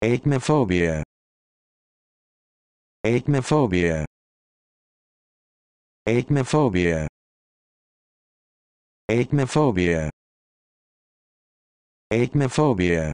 Acnophobia. Acnophobia. Acnophobia. Acnophobia. Acnophobia.